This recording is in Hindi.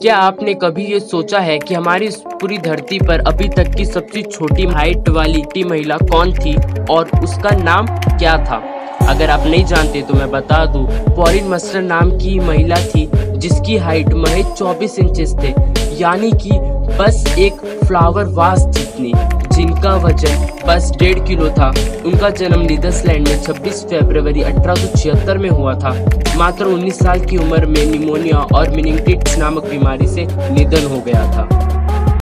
क्या आपने कभी ये सोचा है कि हमारी पूरी धरती पर अभी तक की सबसे छोटी हाइट वाली टी महिला कौन थी और उसका नाम क्या था? अगर आप नहीं जानते तो मैं बता दूँ, पॉलिन मस्टर नाम की महिला थी जिसकी हाइट महज 24 इंचेस थे, यानी कि बस एक फ्लावर वास जितनी जिनका वज़न बस डेढ़ किलो था। उनका जन्म नीदरलैंड में 26 फरवरी अठारह सौ छिहत्तर में हुआ था। मात्र 19 साल की उम्र में निमोनिया और मिनिंगटिट्स नामक बीमारी से निधन हो गया था।